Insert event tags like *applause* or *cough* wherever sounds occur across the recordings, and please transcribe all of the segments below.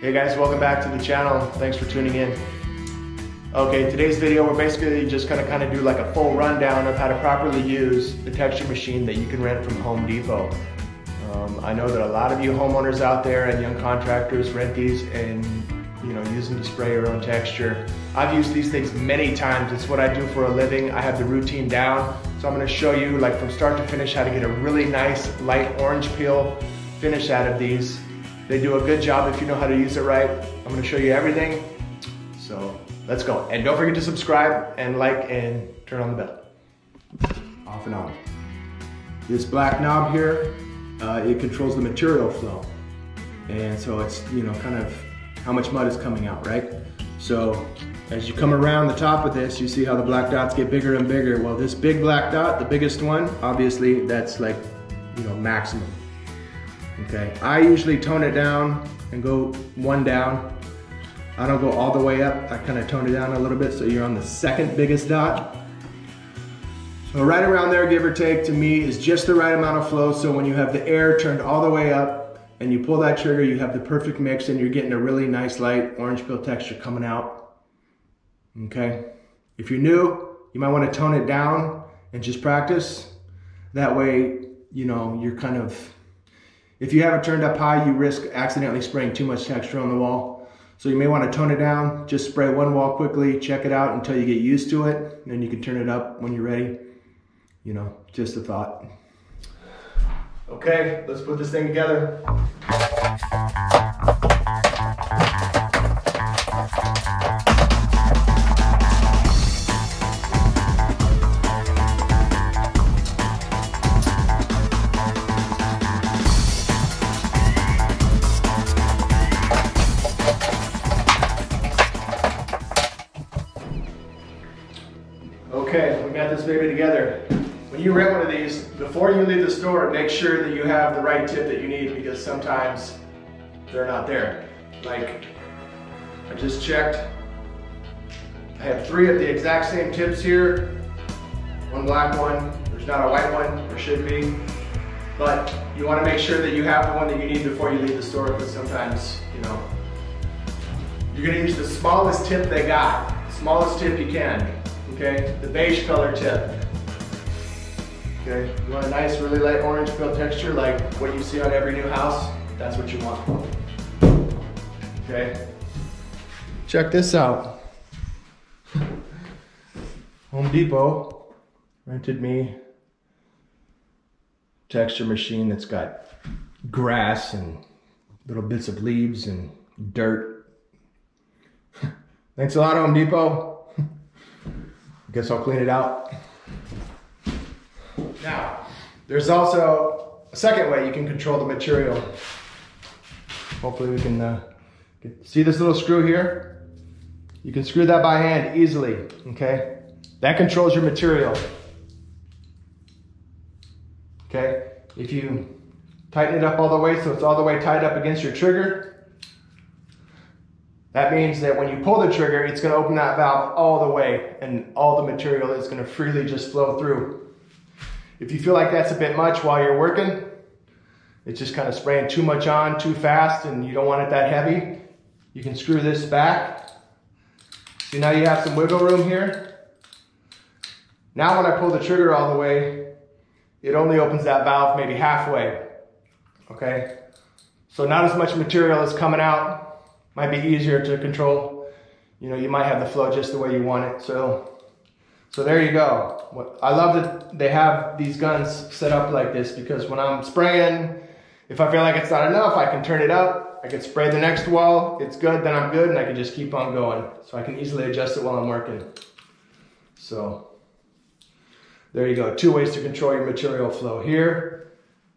Hey guys, welcome back to the channel. Thanks for tuning in. Okay, today's video, we're basically just gonna kind of do like a full rundown of how to properly use the texture machine that you can rent from Home Depot. Um, I know that a lot of you homeowners out there and young contractors rent these and you know, use them to spray your own texture. I've used these things many times. It's what I do for a living. I have the routine down. So I'm gonna show you like from start to finish how to get a really nice light orange peel finish out of these. They do a good job if you know how to use it right. I'm gonna show you everything. So let's go. And don't forget to subscribe and like and turn on the bell. Off and on. This black knob here, uh, it controls the material flow. And so it's, you know, kind of how much mud is coming out, right? So as you come around the top of this, you see how the black dots get bigger and bigger. Well, this big black dot, the biggest one, obviously that's like, you know, maximum. Okay, I usually tone it down and go one down. I don't go all the way up. I kind of tone it down a little bit so you're on the second biggest dot. So right around there, give or take, to me is just the right amount of flow. So when you have the air turned all the way up and you pull that trigger, you have the perfect mix and you're getting a really nice light orange peel texture coming out. Okay. If you're new, you might want to tone it down and just practice. That way, you know, you're kind of if you have it turned up high, you risk accidentally spraying too much texture on the wall. So you may want to tone it down, just spray one wall quickly, check it out until you get used to it, then you can turn it up when you're ready. You know, just a thought. Okay, let's put this thing together. Baby together. When you rent one of these, before you leave the store, make sure that you have the right tip that you need because sometimes they're not there. Like, I just checked. I have three of the exact same tips here. One black one, there's not a white one, there should be. But you wanna make sure that you have the one that you need before you leave the store because sometimes, you know, you're gonna use the smallest tip they got, smallest tip you can okay? The beige color tip. Okay, you want a nice, really light orange peel texture like what you see on every new house? That's what you want. Okay? Check this out. Home Depot rented me texture machine that's got grass and little bits of leaves and dirt. *laughs* Thanks a lot, Home Depot. Guess I'll clean it out. Now, there's also a second way you can control the material. Hopefully we can uh, see this little screw here? You can screw that by hand easily, okay? That controls your material. Okay, if you tighten it up all the way so it's all the way tied up against your trigger, that means that when you pull the trigger, it's gonna open that valve all the way and all the material is gonna freely just flow through. If you feel like that's a bit much while you're working, it's just kind of spraying too much on too fast and you don't want it that heavy, you can screw this back. See now you have some wiggle room here. Now when I pull the trigger all the way, it only opens that valve maybe halfway, okay? So not as much material is coming out might be easier to control. You know, you might have the flow just the way you want it. So, so there you go. I love that they have these guns set up like this because when I'm spraying, if I feel like it's not enough, I can turn it up. I can spray the next wall. It's good, then I'm good, and I can just keep on going. So I can easily adjust it while I'm working. So there you go. Two ways to control your material flow here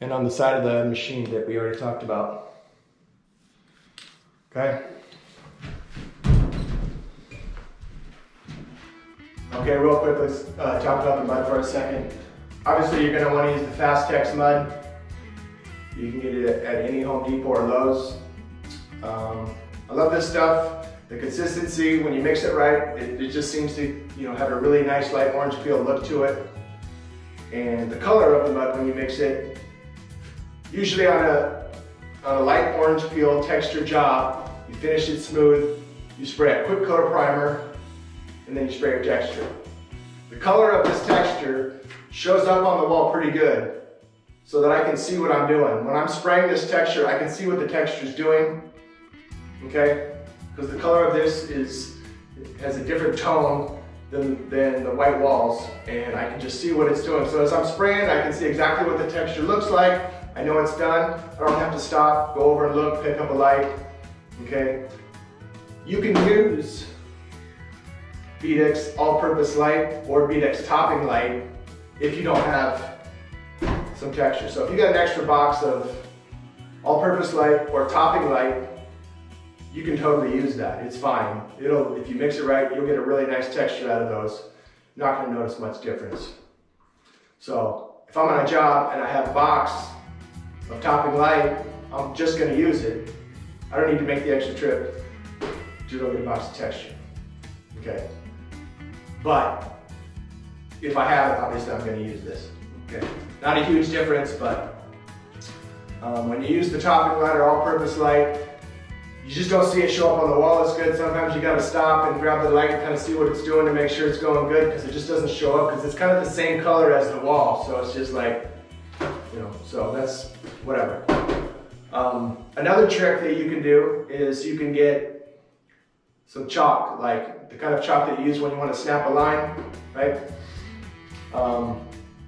and on the side of the machine that we already talked about. Okay? Okay, real quick, let's uh, talk about the mud for a second. Obviously, you're gonna wanna use the Fastex mud. You can get it at any Home Depot or Lowe's. Um, I love this stuff. The consistency, when you mix it right, it, it, just seems to you know have a really nice light orange peel look to it. And the color of the mud when you mix it, usually on a on a light orange peel texture job, you finish it smooth, you spray a quick coat of primer, and then you spray your texture. The color of this texture shows up on the wall pretty good so that I can see what I'm doing. When I'm spraying this texture, I can see what the texture is doing, okay? Because the color of this is has a different tone than, than the white walls, and I can just see what it's doing. So as I'm spraying, I can see exactly what the texture looks like. I know it's done. I don't have to stop, go over and look, pick up a light, okay? You can use Beadex all-purpose light or Beadex topping light if you don't have some texture. So if you got an extra box of all-purpose light or topping light, you can totally use that. It's fine. It'll, if you mix it right, you'll get a really nice texture out of those. Not gonna notice much difference. So if I'm on a job and I have a box of topping light, I'm just gonna use it. I don't need to make the extra trip to go get a box of texture. Okay. But if I have it, obviously I'm gonna use this. Okay. Not a huge difference, but um, when you use the topping light or all-purpose light, you just don't see it show up on the wall as good. Sometimes you gotta stop and grab the light and kind of see what it's doing to make sure it's going good because it just doesn't show up because it's kind of the same color as the wall. So it's just like, you know, so that's whatever. Um, another trick that you can do is you can get some chalk, like the kind of chalk that you use when you want to snap a line, right? Um,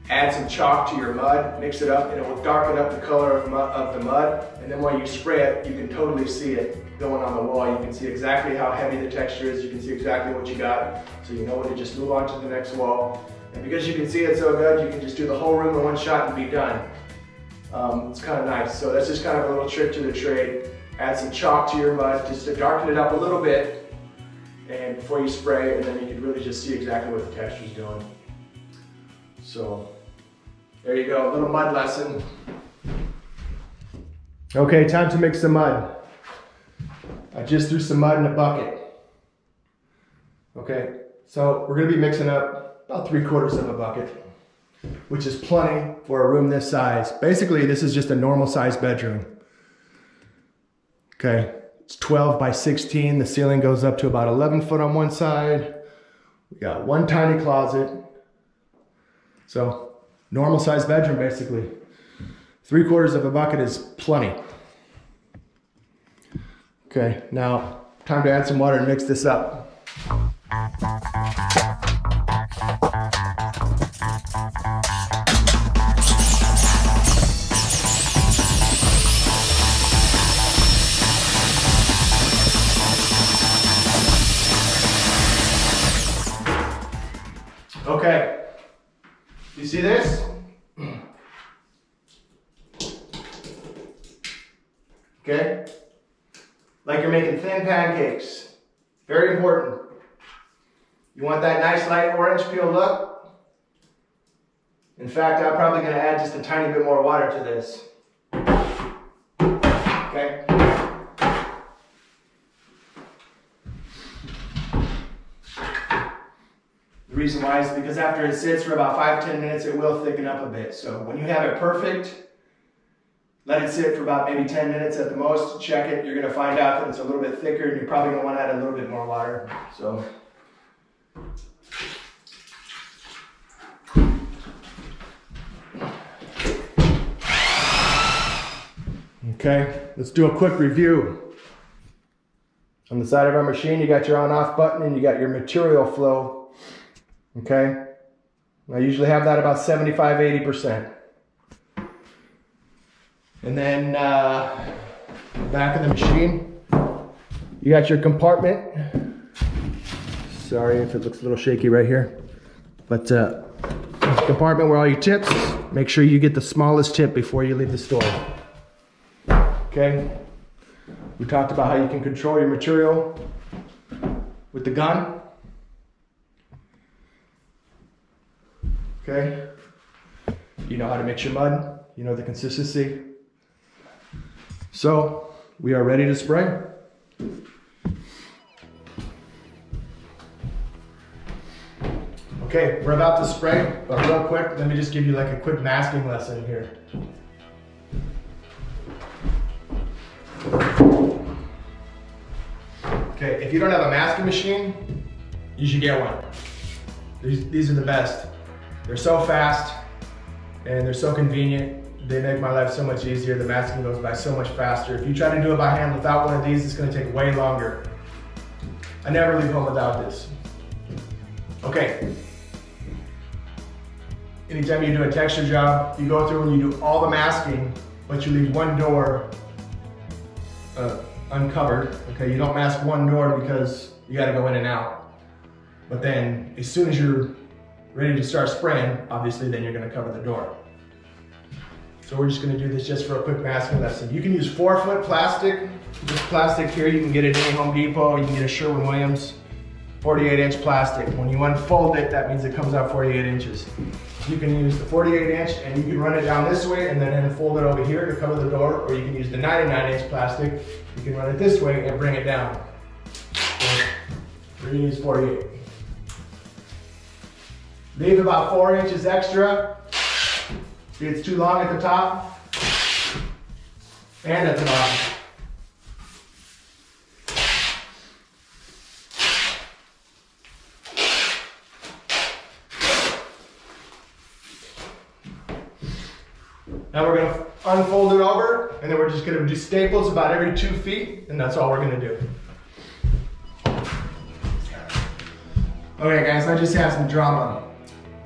add some chalk to your mud, mix it up, and it will darken up the color of, of the mud. And then when you spray it, you can totally see it going on the wall. You can see exactly how heavy the texture is. You can see exactly what you got. So you know when to just move on to the next wall. And because you can see it so good, you can just do the whole room in one shot and be done. Um, it's kind of nice. So that's just kind of a little trick to the trade. Add some chalk to your mud just to darken it up a little bit and before you spray, and then you can really just see exactly what the texture is doing. So there you go, a little mud lesson. Okay, time to mix the mud. I just threw some mud in a bucket. Okay, so we're gonna be mixing up about three quarters of a bucket, which is plenty for a room this size. Basically, this is just a normal size bedroom. Okay, it's 12 by 16. The ceiling goes up to about 11 foot on one side. We got one tiny closet. So normal size bedroom basically. Three quarters of a bucket is plenty. Okay, now time to add some water and mix this up. Important. You want that nice light orange peel look? In fact, I'm probably going to add just a tiny bit more water to this. Okay? The reason why is because after it sits for about five ten minutes, it will thicken up a bit. So when you have it perfect, let it sit for about maybe 10 minutes at the most. Check it. You're going to find out that it's a little bit thicker and you're probably going to want to add a little bit more water. So. Okay, let's do a quick review. On the side of our machine, you got your on off button and you got your material flow. Okay, I usually have that about 75 80%. And then uh, back of the machine, you got your compartment. Sorry if it looks a little shaky right here. But uh, compartment where all your tips, make sure you get the smallest tip before you leave the store. Okay, we talked about how you can control your material with the gun. Okay, you know how to mix your mud, you know the consistency. So we are ready to spray. Okay, we're about to spray, but real quick, let me just give you like a quick masking lesson here. Okay, if you don't have a masking machine, you should get one. These, these are the best. They're so fast and they're so convenient. They make my life so much easier. The masking goes by so much faster. If you try to do it by hand without one of these, it's gonna take way longer. I never leave home without this. Okay. Anytime you do a texture job, you go through and you do all the masking, but you leave one door uh, uncovered. Okay, you don't mask one door because you gotta go in and out. But then as soon as you're ready to start spraying, obviously then you're gonna cover the door. So we're just gonna do this just for a quick masking lesson. You can use four foot plastic. This plastic here, you can get it at Home Depot, you can get a Sherwin-Williams 48 inch plastic. When you unfold it, that means it comes out 48 inches. You can use the 48 inch and you can run it down this way and then unfold it over here to cover the door, or you can use the 99 inch plastic. You can run it this way and bring it down. We're gonna use 48. Leave about four inches extra. It's too long at the top and at the bottom. Now we're gonna unfold it over and then we're just gonna do staples about every two feet and that's all we're gonna do. Okay guys, I just have some drama.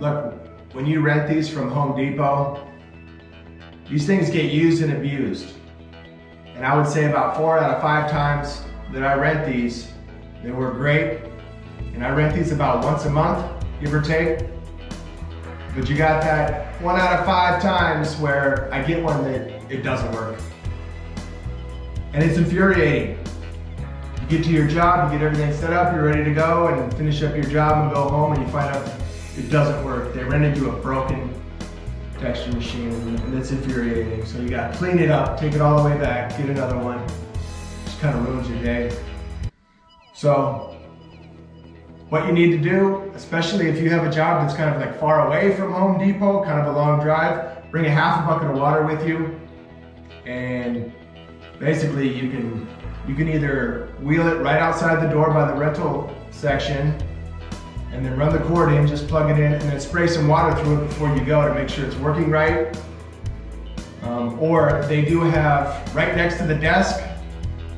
Look, when you rent these from Home Depot, these things get used and abused. And I would say about four out of five times that I rent these, they were great. And I rent these about once a month, give or take. But you got that one out of five times where I get one that it doesn't work. And it's infuriating. You get to your job, you get everything set up, you're ready to go and finish up your job and go home and you find out it doesn't work. They rented you a broken texture machine and it's infuriating. So you gotta clean it up, take it all the way back, get another one. Just kind of ruins your day. So what you need to do, especially if you have a job that's kind of like far away from Home Depot, kind of a long drive, bring a half a bucket of water with you and basically you can you can either wheel it right outside the door by the rental section and then run the cord in, just plug it in and then spray some water through it before you go to make sure it's working right. Um, or they do have, right next to the desk,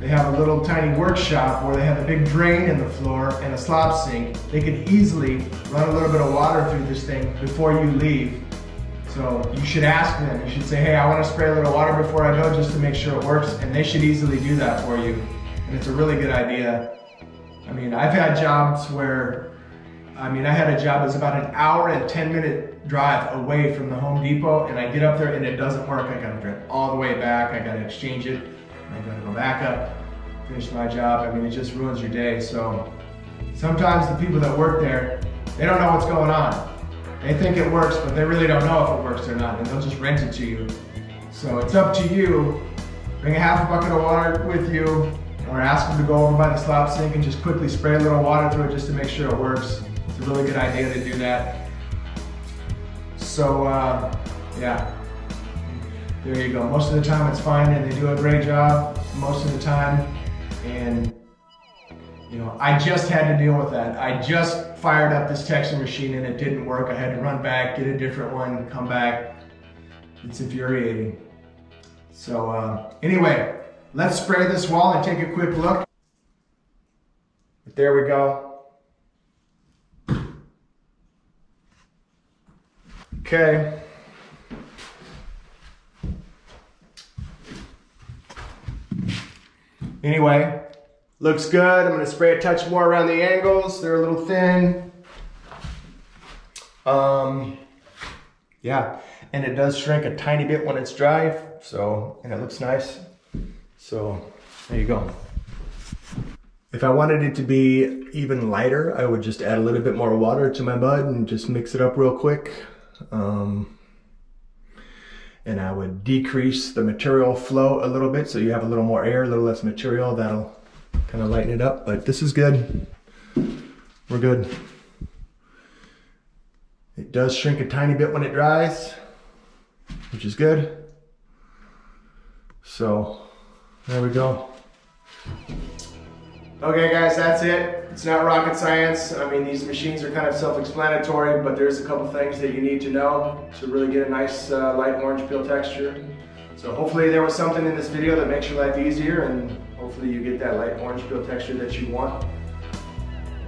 they have a little tiny workshop where they have a big drain in the floor and a slop sink. They could easily run a little bit of water through this thing before you leave. So you should ask them. You should say, hey, I want to spray a little water before I go just to make sure it works. And they should easily do that for you. And it's a really good idea. I mean, I've had jobs where, I mean, I had a job that's about an hour and 10 minute drive away from the Home Depot and I get up there and it doesn't work. I gotta drive all the way back. I gotta exchange it. I gotta go back up, finish my job. I mean, it just ruins your day. So sometimes the people that work there, they don't know what's going on. They think it works, but they really don't know if it works or not, and they'll just rent it to you. So it's up to you. Bring a half a bucket of water with you, or ask them to go over by the slop sink and just quickly spray a little water through it just to make sure it works. It's a really good idea to do that. So, uh, yeah, there you go. Most of the time it's fine and they do a great job most of the time. And you know, I just had to deal with that. I just fired up this texture machine and it didn't work. I had to run back, get a different one, come back. It's infuriating. So uh, anyway, let's spray this wall and take a quick look. But there we go. Okay. Anyway, looks good. I'm gonna spray a touch more around the angles. They're a little thin. Um, yeah, and it does shrink a tiny bit when it's dry, so, and it looks nice. So, there you go. If I wanted it to be even lighter, I would just add a little bit more water to my mud and just mix it up real quick. Um, and I would decrease the material flow a little bit so you have a little more air, a little less material. That'll kind of lighten it up, but this is good. We're good. It does shrink a tiny bit when it dries, which is good. So there we go. Okay guys, that's it. It's not rocket science. I mean, these machines are kind of self-explanatory, but there's a couple things that you need to know to really get a nice uh, light orange peel texture. So hopefully there was something in this video that makes your life easier and hopefully you get that light orange peel texture that you want.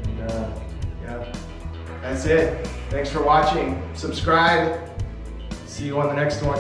And uh, yeah, that's it. Thanks for watching. Subscribe. See you on the next one.